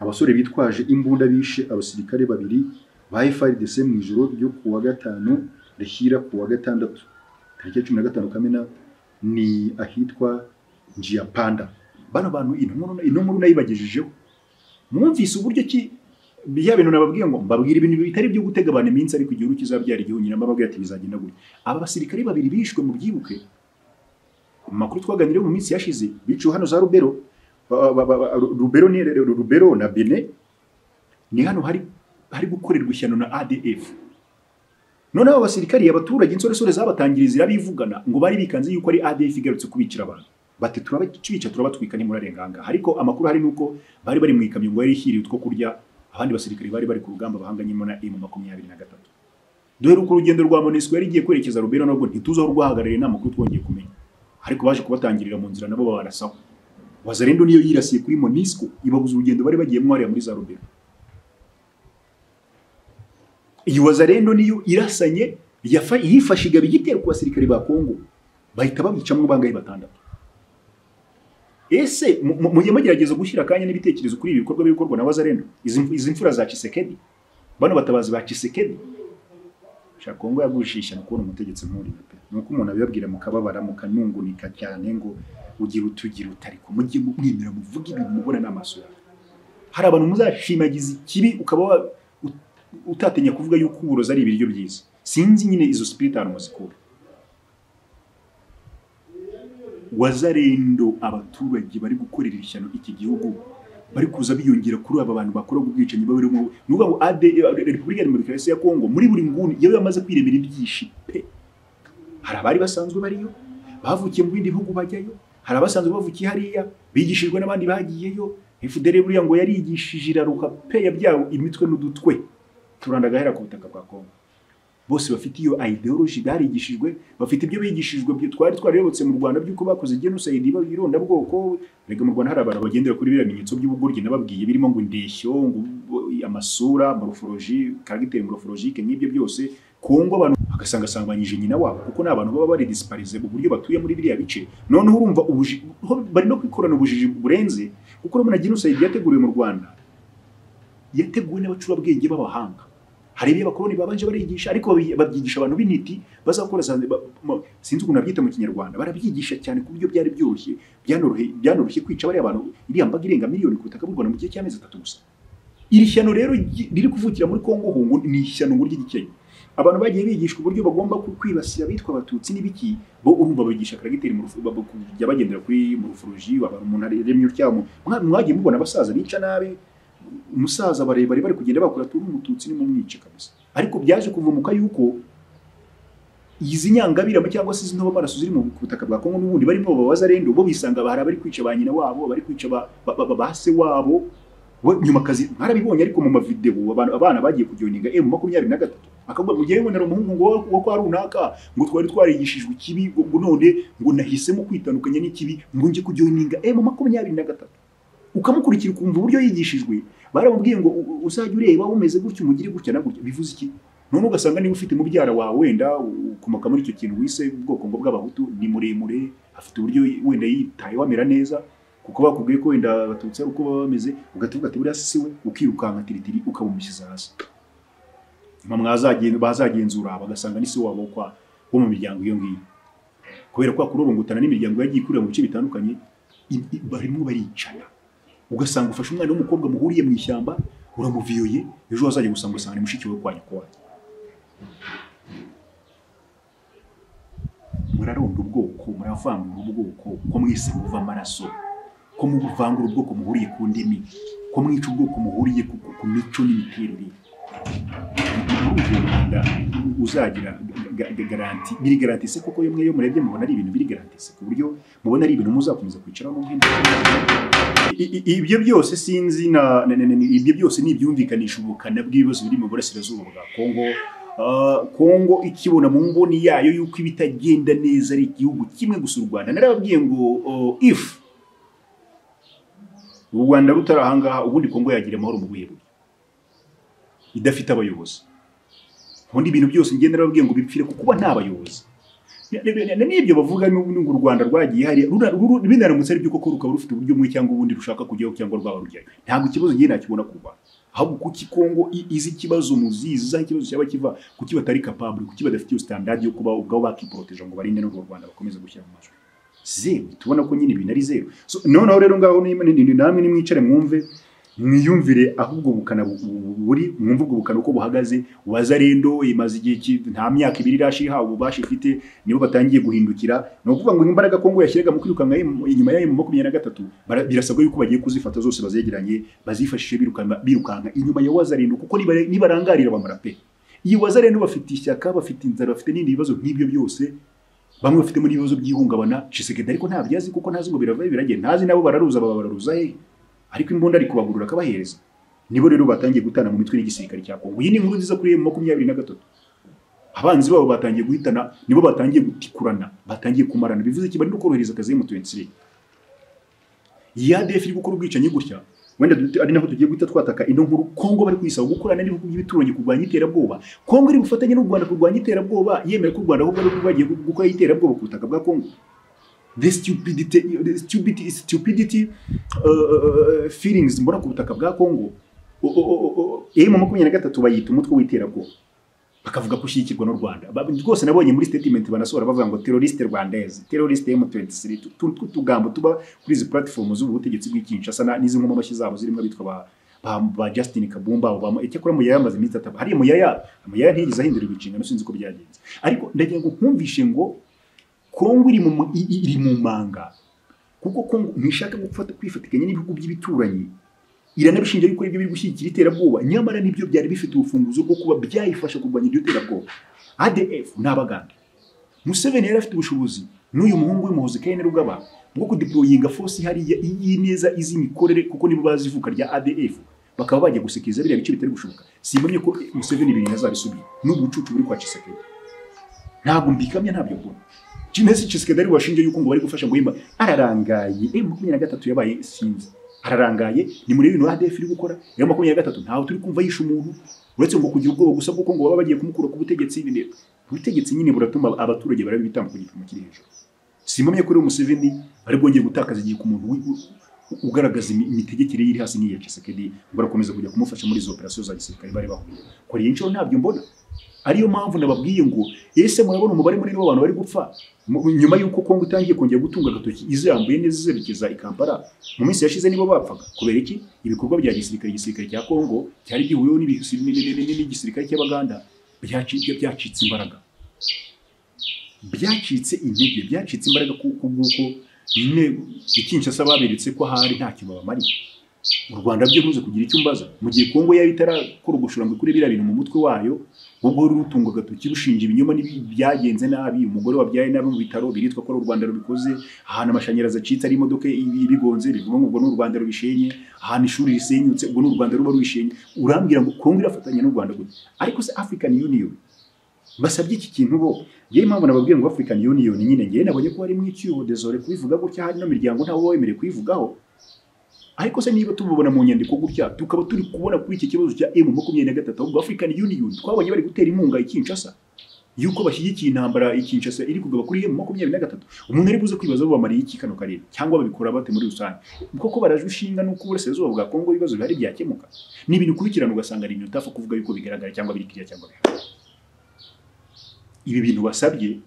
[SPEAKER 1] abasore bitwaje imbunda bishe abasirikare babiri ba FARDC mu ijoro ryo ku wa gatanu rishyira ku wa gatandatu. Tariki ya cumi na gatanu Kamena ni ahitwa Njiyapanda. Bano bantu nkuru nayibagejejeho. Mwumvise uburyo ki bya bintu nababwiye ngo mbabwira ibintu bitari byo gutega abantu iminsi ariko igihugu kizabyara igihugu nyina mbabwira ati bizagenda gutya aba basirikare babiri bishwe mu byibuke. Mu makuru twaganiriye mu minsi yashize biciwe hano za Rubero Rubero ni Rubero na Bene ni hano hari hari gukorerwa ishyano na ADF noneho abo basirikari abaturage insoresore zabatangiriye zirabivugana ngo bari bikanze yuko ari ADF igarutse kubicira abantu. Bati turabica turabatwika ntimurarenganga ariko amakuru hari nuko bari bari mu ikamyo ngo yari ishyiriye utwo kurya abandi basirikari bari bari ku rugamba bahanganyemo na M makumyabiri na gatatu. Duheruka urugendo rwa MONUSCO yari igiye kwerekeza Rubero nabwo ntituzi aho rwahagarariye nta makuru twongeye kumenya. Ariko baje kubatangirira mu nzira nabo babarasaho. Wazarendo niyo yirasiye kuri MONUSCO ibabuza urugendo bari bagiyemo hariya muri za Rubero iyi wazarendo niyo irasanye igaba igitero ku basirikare ba Kongo bahita babicamo bangahe batandatu. Ese mu- mu- mujye mugerageza gushyira akanya n'ibitekerezo kuri ibi bikorwa bikorwa na wazarendo izi mfura za Chisekedi bano batabazi ba Chisekedi shaka Kongo yagushisha no kubona umutegetsi nk'uriya pe nuko umuntu abibabwira mukababara mukanungunika cyane ngo ugira utugira utari ko mujye mwemera muvuge ibintu mubona n'amaso yawe. Hari abantu muzashimagiza ikibi ukaba wa- ut- utatinya kuvuga yuko uburozi ari ibiryo byiza. Sinzi nyine izo spirit ahantu muzikura wazarendo abaturage bari gukorera ishyano iki gihugu. Bari kuza biyongera kuri aba bantu bakora ubwicanyi babarimo nuba ngo AD Repubulika ya Demokarasi ya Kongo muri buri nguni iyo yamaze kwiremera ibyishi pe! Hari abari basanzwe bariyo? Bavukiye mu bindi bihugu bajyayo? Hari abasanzwe bavukiye hariya? Bigishijwe n'abandi bagiyeyo? FDL buriya ngo yarigishije iraruka pe! Yabyawe imitwe n'udutwe. Turanda agahera ku butaka bwa Kongo bose bafite iyo ideology barigishijwe bafite ibyo bigishijwe twari twarayobotse mu Rwanda by'uko bakoze genocide ironda bwoko rega mu Rwanda hari abantu bagendera kuri biriya bimenyetso by'ubugoryi nababwiye birimo ngo indeshyo amasura morphology caractère morphologique n'ibyo byose. Kongo abantu bagasanga asanganyije nyina wabo kuko ni abantu baba bari disparize mu buryo batuye muri biriya bice. Noneho urumva bari no kwikorana ubujiji burenze kuko urabona genocide yateguriwe mu Rwanda. Yateguwe n'abacurabwenge b'abahanga. Hari ibyo abakoloni babanje barigisha ariko babyigisha abantu b'intiti bazakora sinzi ukuntu nabyita mu kinyarwanda barabyigisha cyane ku buryo byari byoroshye byanoroshye kwica bariya bantu iriya mbaga irenga miliyoni ku butaka bw'u Rwanda mu gihe cy'amezi atatu gusa. Iri shyano rero riri kuvukira muri Kongo ho ngo ni ishyano ngo ry'igikenya abantu bagiye bigishwa uburyo bagomba kwibasira abitwa abatutsi n'ibiki bo urumva babigisha karagiteri mu bagendera kuri mu abantu umuntu aremye uryamo Mwa- mwagiye mubona abasaza bica nabi umusaza barebare bari kugenda bakora turi umututsi ni mumwice kabisa. Ariko byaje kuvumuka yuko izi nyangabirama cyangwa se izi amaraso ziri mu butaka bwa Kongo n'ubundi barimo babaza rendo bo bisanga bahari bari kwica ba nyina wabo bari kwica ba, se wabo. Bo nyuma kazi mwarabibonye ariko mu mavideo abantu abana bagiye kujoininga M makumyabiri na gatatu. Akavuga ngo ngewe nari umuhungu ngo wo- kwa runaka ngo twari twarigishijwe ikibi ngo none ngo nahisemo kwitandukanya n'ikibi ngo nje kujoininga M makumyabiri na gatatu. Ukamukurikira ukumva uburyo yigishijwe baramubwiye ngo uzajya ureba umeze gutya umugire gutya na gutya. Bivuze iki? None ugasanga niba ufite mubyara wawe wenda ukomoka muri icyo kintu wise ubwoko ngo bw'abahutu ni muremure afite uburyo wenda yitayeho amera neza kuko bakubwiye ko wenda abatutsi ari uko baba bameze ugahita ati buriya si we ukirukanka tiritiri ukamushyize hasi. Bazagenzura bagasanga ni se wabo wo mu miryango iyo ngiyo. Kubera kwa kurorongotana n'imiryango yagiye ikurira mu bice bitandukanye barimo baricana. Ugasanga ufashe umwana w'umukobwa muhuriye mu ishyamba uramuviyoye ejo wazajya gusanga usanga ni mushiki we kwa nyoko wanyu muraronda ubwoko muravangura ubwoko ko mwese muva amaraso ko muvangura ubwoko muhuriye ku ndimi ko mwica ubwoko muhuriye ku mico n'imiterere. Muri urwo rwanda uzagira ga- ga- garanti. Biri garanti se koko mwe iyo murebye mubona ari ibintu biri garanti se? Ku buryo mubona ari ibintu muzakomeza kwicaraho mu nk'indi I- i- ibyo byose sinzi na, ibyo byose ni ibyumvikanisha ubukana bw'ibibazo biri mu burasirazuba bwa Kongo. Uh, Kongo ikibona mu mboni yayo yuko ibitagenda neza ari igihugu kimwe gusa u Rwanda. Narababwiye ngo uh, if u Rwanda rutari ahangaha ubundi Kongo yagira amahoro mu buryo idafite abayobozi. Ubundi ibintu byose ngenda narababwiye ngo bipfire kuko kuba nta bayobozi n'ibyo bavuga n'ubu ngo u Rwanda rwagiye ruru- binaramutse ari byo koko rukaba rufite uburyo bumwe cyangwa ubundi rushaka kujyaho cyangwa rwaba rujyayo ntabwo ikibazo ngiye nakibona ku Rwanda ahubwo kuki Kongo izi ikibazo muzizi aho ikibazo cyaba kiva kuki batari capable kuki badafite iyo standard yo kuba ubwabo bakiproteje ngo barinde n'urwo Rwanda bakomeze gushyira mu majwi. Zeru tubona ko nyine ibintu ari zeru so, noneho rero ngaho namwe nimwicare mwumve mwiyumvire ahubwo bukana bu- bu- buri mwumve ubwo bukana uko buhagaze wazarendo imaze igihe nta myaka ibiri irashi ihawe ububasha ifite nibo batangiye guhindukira. Ni ukuvuga ngo imbaraga Kongo yashyiraga mu kwirukanka inyuma ya M makumyabiri na gatatu birasabwa yuko bagiye kuzifata zose bazegeranye bazifashishe birukanka inyuma ya wazarendo kuko niba- nibarangarira bamara pe. Iyi wazarendo bafite ishyaka bafite inzara bafite n'ibindi bibazo nk'ibyo byose bamwe bafitemo n'ibibazo by'ihungabana. Tshisekedi ariko ntabyo azi kuko ntazi ngo birava biragenda. Ntazi nabo bararuza baba bararuza he? Ariko imbunda ari kubagurura akabahereza. Nibo rero batangiye gutana mu mitwe n'igisirikare cya Kongo iyi ni inkuru nziza kuri makumyabiri na gatatu. Abanzi babo batangiye guhitana nibo batangiye gutikurana batangiye kumarana. Bivuze iki? Bari no korohereza akazi M23 iyi ADF iri gukora ubwicanyi gutya? Wenda ari naho tugiye guhita twataka ino nkuru? Kongo bari kuyisaba gukorana n'ibihugu by'ibituranyi kurwanya iterabwoba. Kongo iri bufatanye n'u Rwanda kurwanya iterabwoba. Yemera ko u Rwanda ahubwo ari rwo rwagiye gukora iterabwoba ku butaka bwa Kongo the stupidity, the stupidity, stupidity uh, feelings. Mbona ku butaka bwa Kongo emu makumyabiri na gatatu bayita umutwe w'iterabwoba bakavuga ko ushyigikirwa n'u Rwanda. Rwose nabonye muri statement banasohora bavuga ngo terroriste rwandaise terroriste M23. Tu- tu- tutugambo tuba kuri izi platform z'ubu butegetsi bw'ikinshasa n'izi nkoma amashyi zabo zirimo abitwa ba ba, Justin Kabumba abo ba icyakora Muyaya yamaze iminsi ataba hariya Muyaya Muyaya ntiyigeze ahindura inshingano sinzi uko byagenze. Ariko ndagira ngo nkumvishe ngo Kongo iri mu manga. Kuko Kongo ntishaka gufata kwifatikanya n'ibihugu by'ibituranyi iranabishinja yuko ibyo biri gushyigikira iterabwoba. Nyamara ni byo byari bifite urufunguzo rwo kuba byayifasha kurwanya iryo terabwoba. ADF ni abaganda Museveni yari afite ubushobozi n'uyu muhungu w'umuhozi Kayine Rugaba bwo kudeployinga force hariya izi mikorere kuko nibo bazi ivuka rya ADF bakaba bajya gusekeza biriya bice bitari gushoboka. Simpamye ko Museveni ibintu azabisubiye n'ubu bucucu buri kwa Tshisekedi. Ntabwo mbikamya ntabyo mbona. Chinese Tshisekedi ari washinje yuko ngo bari gufasha ngo yimba ararangaye. Eh makumyabiri na gatatu yabaye sinzi ararangaye. Ni muri ibintu ADF iri gukora. Ya makumyabiri na gatatu. Ntawe turi kumva yisha umuntu. Uretse ngo kugira ubwoba gusa kuko ngo baba bagiye kumukura ku butegetsi bine ubutegetsi nyine buratuma abaturage barabitambuka ku gipimo kiri hejuru. Simpamye ko rero Museveni ari bwongeye gutakaza igihe ku muntu ugaragaza imi- imitegekere ye iri hasi nk'iya Tshisekedi barakomeza kujya kumufasha muri izo operasiyo za gisirikare bari bahuye. Kuri iyi nshuro ntabyo mbona. Ariyo mpamvu nababwiye ngo ese murabona umubare munini w'abantu bari gupfa? Nyuma y'uko Kongo itangiye kongera gutunga agatoki izambuye neza izerekeza i Kampala mu minsi yashize nibo bapfaga. Kubera iki? Ibikorwa bya gisirikare igisirikare cya Kongo cyari n- n'igisirikare cy'Abaganda byaci- byacitse imbaraga. Byacitse intege byacitse imbaraga ku ku bw'uko nyine ikinshasa baberetse ko ahari nta kintu babamariye u rwanda byo ntuze kugira icyo umbaza. Mu gihe kongo yaba itarakorogosora ngo ikure biriya bintu mu mutwe wayo ubwo ruri rutunga agatoki rushinja ibinyoma byagenze nabi umugore wabyaye nabi mu bitaro biritwa ko ari u rwanda rubikoze ahantu amashanyarazi acitse ari imodoka ibi- ibigonze bivuga ngo ubwo ni u rwanda rubishenye ahantu ishuri risenyutse ubwo ni u rwanda ruba rubishenye. Urambwira ngo kongo irafatanya n'u rwanda gute? Ariko se african union basabye iki kintu bo? Yewe impamvu nababwiye ngo African Union nyine ngewe nabonye ko harimo icyuho desore kubivuga gutya hari no miryango ntawe wemerewe kubivugaho ariko se niba tubibona mu nyandiko gutya tukaba turi kubona kuri iki kibazo cya M makumyabiri na gatatu ahubwo African Union twabonye bari gutera inkunga i Kinshasa yuko bashyigikiye intambara i Kinshasa iri kugaba kuri M makumyabiri na gatatu. Umuntu ari buze kwibaza bo bamariye iki kano karere cyangwa babikora bate muri rusange? Koko barajwe ishinga n'uko uburasirazuba bwa Kongo ibibazo bihari byakemuka. Ni ibintu ukurikirana ugasanga ari ibintu utapfa kuvuga yuko bigaragara cyangwa biri kiriya cyangwa bihari ibi bintu basabye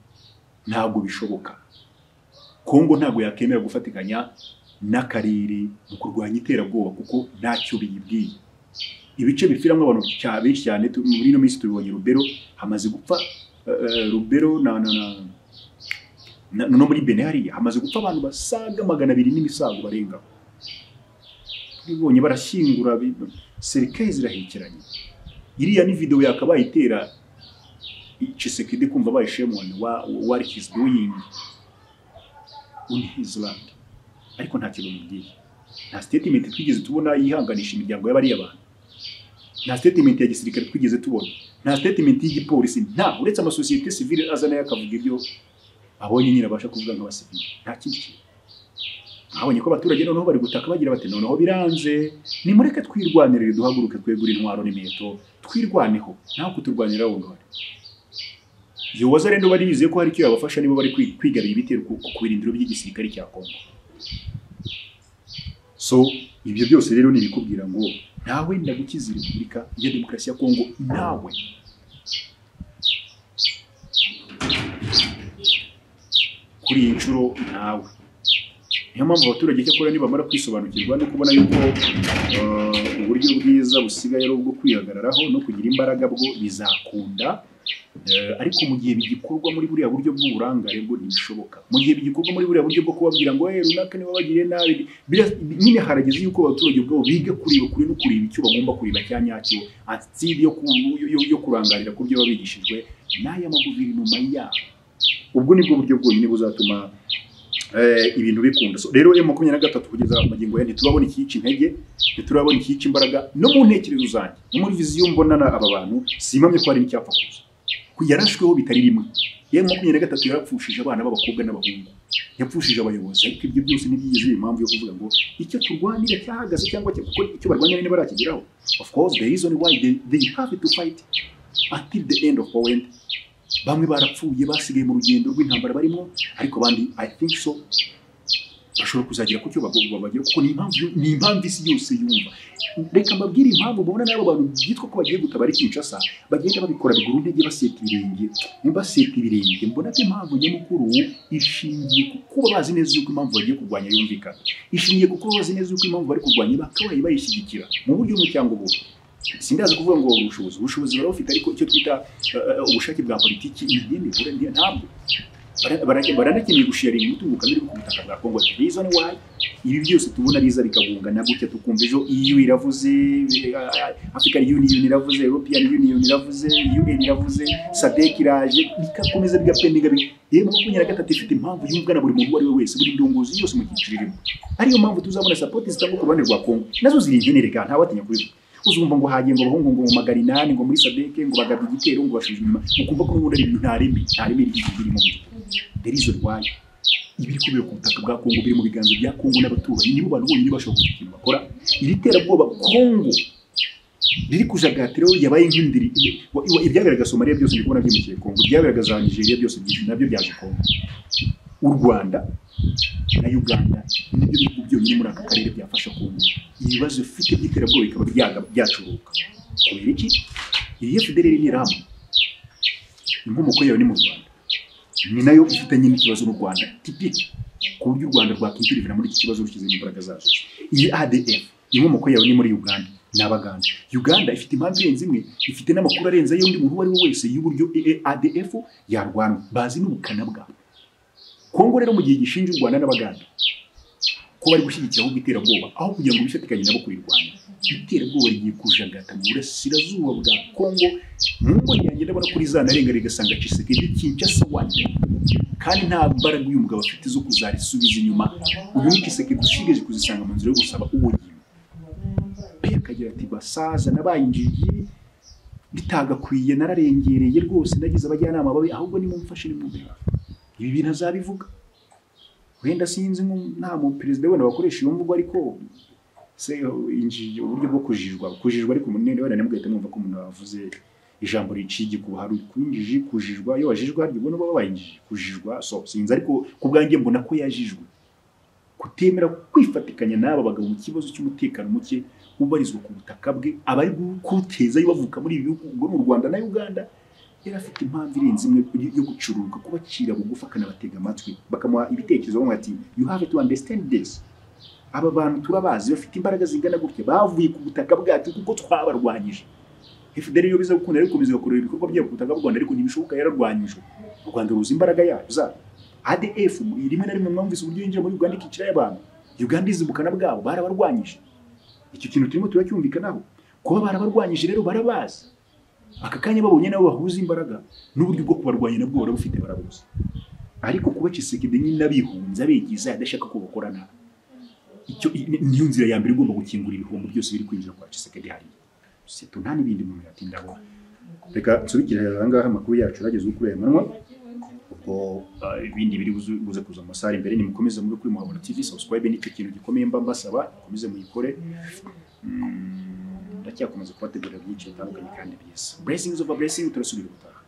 [SPEAKER 1] ntabwo bishoboka. Kongo ntabwo yakemera gufatikanya n'akarere mu kurwanya iterabwoba kuko ntacyo biyibwiye. Ibice bipfiramo abantu benshi cyane muri ino minsi tubibonye rubero hamaze gupfa eh, rubero na, na, na, no muri bene hariya hamaze gupfa abantu basaga magana abiri n'imisago barengaho tubibonye barashyingura serikali zirahekeranye. Iriya ni video yakabaye itera Chisekedi kumva abaye shemoni wa what he is doing on his land. Ariko nta kintu bimubwiye nta statement twigeze tubona yihanganisha imiryango y'abariya bantu nta statement ya gisirikare twigeze tubona. Nta statement y'igipolisi. Nta. Uretse amasosiyete sivile aza na yo akavuga ibyo abonye nyine abasha kuvuga nk'abasivile nta kindi kintu. Abonye ko abaturage noneho bari gutaka bagira bati noneho biranze. Nimureke twirwanirire duhaguruke twegure intwaro n'imeto twirwaneho. Naho kuturwanira wundi uhari iyo waza rero bari bizeye ko hari icyo yabafasha nibo bari kwi- kwigarurira ibitero ku birindiro by'igisirikare cya Kongo. So ibyo byose rero ni ibikubwira ngo ntawe ndagukiza repubulika ya demokarasi ya Kongo nawe. Kuri iyi nshuro ntawe niyo mpamvu abaturage cyakora nibamara kwisobanukirwa no kubona yuko uh, uburyo bwiza busigaye ari ubwo kwihagararaho no kugira imbaraga bwo bizakunda ariko mu gihe bigikorwa muri buriya buryo bw'uburangare bwo ntibishoboka. Mu gihe bigikorwa muri buriya buryo bwo kubabwira ngo hey, runaka niba bagiriye nabi. Nyine harageze yuko abaturage ubwabo biga kureba kure no kureba icyo bagomba kureba cya nyacyo atiri yo, ku- yo, yo, yo kurangarira ku byo baba bigishijwe n'aya maguverinoma yabo. Ubwo ni bwo buryo bwonyine buzatuma eh, ibintu bikunda. Rero M makumyabiri na gatatu kugeza magingo ya ntiturabona ikiyica intege ntiturabona ikiyica imbaraga. No mu ntekerezo zanjye no muri viziyo mbonana aba bantu simpamye ko hari n'icyapfa kuza. Yarashweho bitari rimwe yewe makumyabiri na gatatu yarapfushije abana b'abakobwa n'abahungu. Yapfushije abayobozi ariko ibyo byose ntibyigeze biba impamvu yo kuvuga ngo icyo turwanira cyahagaze cyangwa kuko icyo barwanya niba barakigeraho. Of course the reason why they, they have to fight until the end of our end bamwe barapfuye basigaye mu rugendo rw'intambara barimo ariko abandi i think so bashobora kuzagera ku cyo bagera kuko ni impamvu isi yose yumva. Reka mbabwire impamvu mubona n'abo bantu byitwa ko bagiye gutabara i Kinshasa bagenda babikora biguru intege baseta ibirenge. Baseta ibirenge. Mbona ko impamvu nyamukuru ishingiye ku kuba bazi neza yuko impamvu bagiye kurwanya yumvikana. Ishingiye ku kuba bazi neza yuko impamvu bari kurwanya bakabaye bayishyigikira. Mu buryo bumwe cyangwa ubundi sindaza kuvuga ngo ubushobozi. Ubushobozi barabufite ariko icyo twita eh, ubushake bwa politiki imyembe ntabwo. Bara- bara- baranakeneye gusharinga umutungo kamere ku bwa Kongo. The reason why ibi byose tubona biza bikagungana gutya tukumva ejo iyo iravuze eh, African Union iravuze European Union iravuze UN iravuze SADC iraje bikakomeza bigapendinga bi- yewe makumyabiri na gatatu ifite impamvu yumvwa na buri muntu uwo wese buri ndongozi yose mu cyiciro ariyo mpamvu tuzabona support zitangwa ku ruhande rwa Kongo. Nazo ziri ingenere kandi ntawatinya kubivuga uzumva ngo hagiye ngo abahungu ngo mu magana inani ngo muri sadeke ngo bagabye igitero ngo bashije inyuma. Ukumva ko n'ubundi ari ibintu nta reme nta reme birimo mu gihugu reason why. Ibiri kubera ku butaka bwa Kongo biri mu biganza bya Kongo n'abaturanyi nibo bantu bonyine bashobora kugira ikintu bakora. Iri terabwoba Kongo riri kujagatira yabaye nk'indiri ibyagaragaza somaliya byose ndi kubona byimukiye Kongo ibyagaragaza Nigeria byose byinshi nabyo byaje Kongo u rwanda na uganda ni byo bihugu byonyine muri aka karere byafasha kongo ibibazo bifite by'iterabwoba bikaba byacuruka. Kubera iki? Iyi fdr n'iramu inkomoko yayo ni mu rwanda. Ni na yo ifitanye n'ikibazo n'u rwanda tipiki ku buryo u rwanda rwakwinjirira muri iki kibazo rushyizemo imbaraga zazo iyi adf inkomoko yayo ni muri uganda ni abaganda. Uganda ifite impamvu irenze imwe ifite n'amakuru arenze ay'undi muntu uwo ari we wese y'uburyo adf yarwanwa bazi n'ubukana bwabo kongo rero mu gihe gishinja u rwanda n'abaganda ko bari gushyigikira ahubwo iterabwoba aho kugira ngo bifatikanye nabo kurirwanya iterabwoba rigiye kujagata mu burasirazuba bwa kongo mboni yanjye ndabona kuri za narenga rigasanga Tshisekedi Kinshasa wande kandi nta mbaraga uyu mugabo afite zo kuzarisubiza inyuma uyu ni Tshisekedi ushigaje kuzisanga mu nzira yo gusaba ubugima pe akagira ati basaza nabaye injiji bitagakwiye nararengereye rwose nagize abajyanama babi ahubwo nimumfashe nimumbe ibi bintu azabivuga. Wenda sinzi nta mu perezida wenda wakoresha iyo mvugo ariko se uburyo bwo kujijwa kujijwa ariko munene wenda nimugahita mwumva ko umuntu wavuze ijambo riciye hari kwinjiji kujijwa iyo wajijwe harya ubona baba bayinjiji kujijwa so sinzi ariko ku bwanjye mbona ko yajijwe. Kutemera kwifatikanya n'aba bagabo mu kibazo cy'umutekano muke ubarizwa ku butaka bwe abari kuwuteza bavuka muri ibi bihugu ubwo ni u Rwanda na Uganda yari afite impamvu irenze imwe yo gucuruka kubacira bugufi akanabatega amatwi bakamuha ibitekerezo bamwe ati you have to understand this. Aba bantu turabazi bafite imbaraga zingana gutya bavuye ku butaka bwacu kuko twabarwanyije. FDL iyo biza gukunda ariko biza gukorera ibikorwa byayo ku butaka bw'u Rwanda ariko ntibishoboka yararwanyijwe u Rwanda ruzi imbaraga yayo za. ADF rimwe na rimwe mwumvise uburyo yinjira muri Uganda ikicira y'abantu. Uganda izi ubukana bwabo barabarwanyije. Icyo kintu turimo turacyumvikanaho. Kuba barabarwanyije rero barabazi. Aka kanya babonye nabo bahuza imbaraga n'uburyo bwo kubarwanya nabwo barabufite barabuzi ariko kuba Tshisekedi nyine abihunza abigiza adashaka ko bakora nabi icyo niyo nzira ya mbere igomba gukingura ibihombo byose biri kwinjira kwa Tshisekedi hariya. Seto nta n'ibindi muntu yatindaho reka nsubikire aha ngaha amakuru yacu arageze kuri aya ubwo ah, ibindi biri buze kuza mu masaha imbere nimukomeze mube kuri Muhabura TV subscribe ni cyo kintu gikomeye mba mbasaba mukomeze muyikore. Mm, ndacyakomeza kubategurira byinshi bitandukanye kandi byiza blessings over blessing turasubira ubutaha